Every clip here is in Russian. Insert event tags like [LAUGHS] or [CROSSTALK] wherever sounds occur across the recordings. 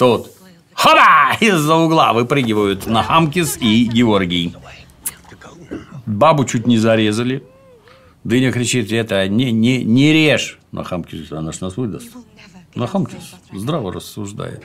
Тут хоба! Из-за угла выпрыгивают Нахамкис и Георгий. Бабу чуть не зарезали. Дыня кричит, это не, не, не режь. Нахамкис, она ж нас выдаст. Нахамкис здраво рассуждает.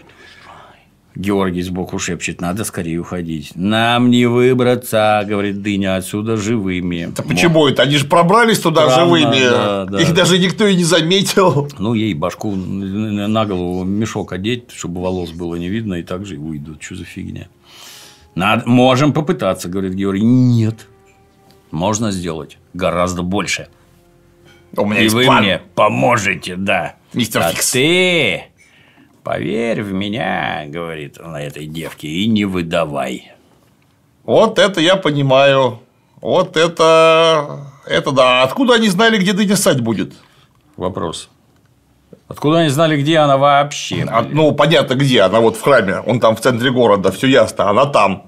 Георгий сбоку шепчет, надо скорее уходить. Нам не выбраться, говорит Дыня, отсюда живыми. Да почему это? Они же пробрались туда Странно, живыми. да, да. Их даже никто и не заметил. Ну, ей башку на голову мешок одеть, чтобы волос было не видно, и так же и уйдут. Что за фигня? Надо, можем попытаться, говорит Георгий. Нет. Можно сделать гораздо больше. У меня и есть вы план. мне поможете, да. Мистер а Фикс. ты поверь в меня, говорит она этой девке, и не выдавай. Вот это я понимаю. Вот это... Это да. Откуда они знали, где дыня ссать будет? Вопрос. Откуда они знали, где она вообще? А, блин? ну, понятно, где. Она вот в храме. Он там в центре города. Все ясно. Она там.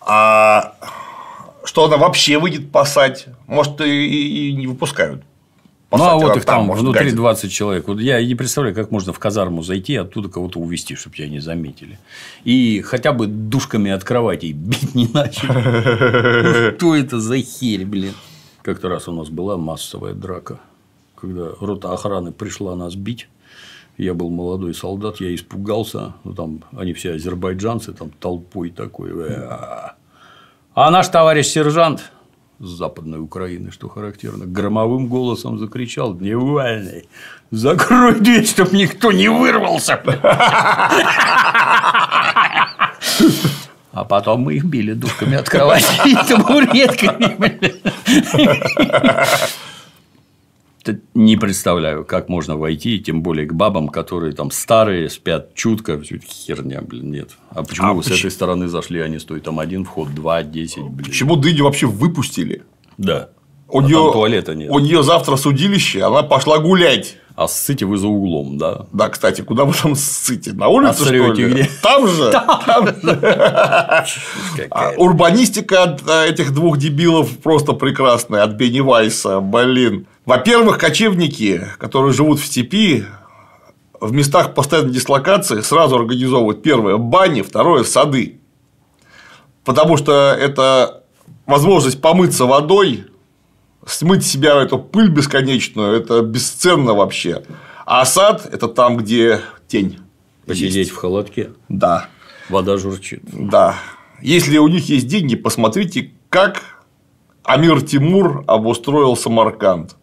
А что она вообще выйдет пасать? Может, и- и не выпускают. Ну, а вот их там может, внутри гадит. 20 человек. Вот я не представляю, как можно в казарму зайти, оттуда кого-то увезти, чтобы тебя не заметили. И хотя бы душками от кроватей бить не начали. Что это за херь, блин? Как-то раз у нас была массовая драка, когда рота охраны пришла нас бить. Я был молодой солдат, я испугался. Ну, там они все азербайджанцы, там толпой такой. «Э-а-а». А наш товарищ сержант с западной Украины, что характерно, громовым голосом закричал «Дневальный, закрой дверь, чтобы никто не вырвался!» А потом мы их били душками от кровати и табуретками. Не представляю, как можно войти, тем более к бабам, которые там старые, спят чутко. Херня, блин, нет. А почему А вы с поч- этой стороны зашли, они стоят там один вход, два, десять, блин. Почему дыню вообще выпустили? Да. У А нее, туалета нет. У нее завтра судилище, она пошла гулять. А ссыте вы за углом, да? Да, кстати, куда вы там ссыте? На улице, А что ли? где? Там же. [LAUGHS] Там же. А урбанистика от а, этих двух дебилов просто прекрасная. От Бенни Вайса, блин. Во-первых, кочевники, которые живут в степи, в местах постоянной дислокации сразу организовывают первое – бани, второе – сады. Потому что это возможность помыться водой, смыть себя эту пыль бесконечную, это бесценно вообще. А сад – это там, где тень. Посидеть есть. в холодке, Да. вода журчит. Да. Если у них есть деньги, посмотрите, как Амир Тимур обустроил Самарканд.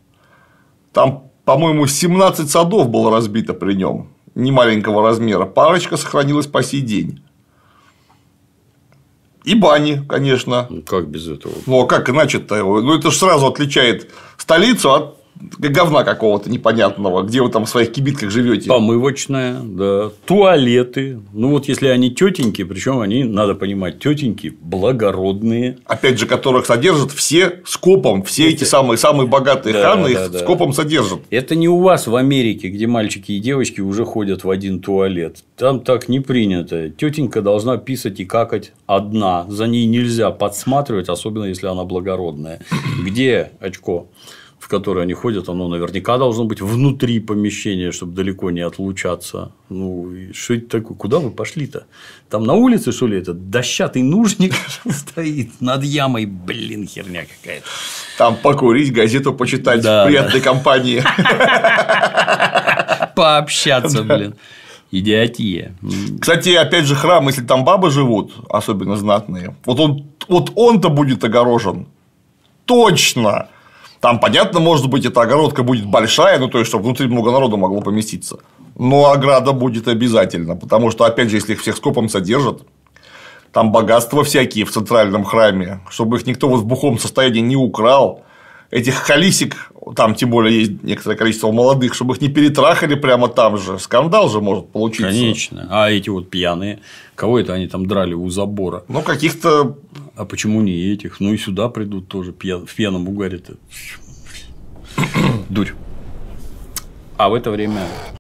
Там, по-моему, 17 садов было разбито при нем. Не маленького размера. Парочка сохранилась по сей день. И бани, конечно. Ну, как без этого? Ну, а как иначе-то? Ну, это же сразу отличает столицу от говна какого-то непонятного, где вы там в своих кибитках живете. Помывочная, да, туалеты. Ну вот если они тетеньки, причем они, надо понимать, тетеньки благородные. опять же, которых содержат все скопом, все эти самые самые богатые Да, ханы да, их да. скопом содержат. Это не у вас в Америке, где мальчики и девочки уже ходят в один туалет. Там так не принято. Тетенька должна писать и какать одна. За ней нельзя подсматривать, особенно если она благородная. Где очко? В которое они ходят, оно наверняка должно быть внутри помещения, чтобы далеко не отлучаться. Ну, что это такое? Куда вы пошли-то? Там на улице, что ли, этот дощатый нужник [LAUGHS] стоит над ямой? Блин, херня какая-то. Там покурить, газету почитать Да, в приятной компании. [LAUGHS] Пообщаться, блин. Идиотия. Кстати, опять же, храм, если там бабы живут, особенно знатные, вот он вот он-то будет огорожен. Точно. Там, понятно, может быть, эта огородка будет большая, ну, то есть, чтобы внутри много народу могло поместиться. Но ограда будет обязательно, потому что, опять же, если их всех скопом содержат, там богатства всякие в центральном храме, чтобы их никто вот в бухом состоянии не украл. Этих халисик, там тем более есть некоторое количество молодых, чтобы их не перетрахали прямо там же. Скандал же может получиться. Конечно. А эти вот пьяные, кого это они там драли у забора? Ну, каких-то А почему не этих? Ну и сюда придут тоже пьян... в пьяном угаре-то. Дурь. А в это время